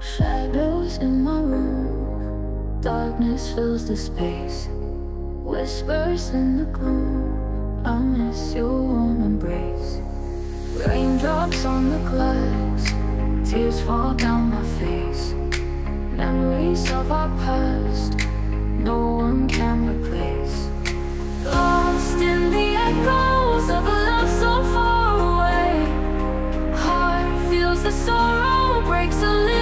Shadows in my room, darkness fills the space. Whispers in the gloom, I miss your warm embrace. Raindrops on the glass, tears fall down my face. Memories of our past, no one can replace. Lost in the echoes of a love so far away. Heart feels the sorrow, breaks a little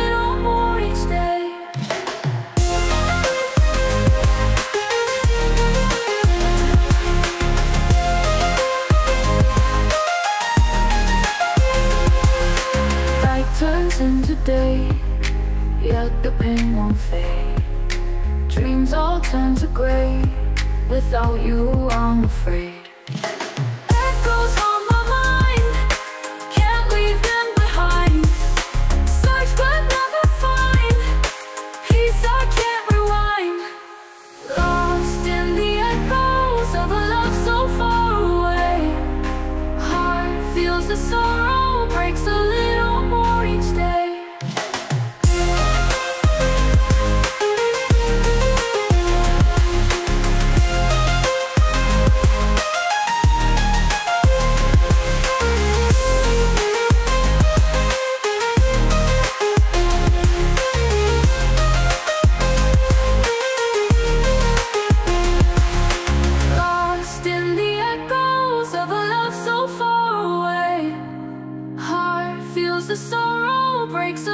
Night turns into day, yet the pain won't fade. Dreams all turn to gray, without you I'm afraid. the sorrow breaks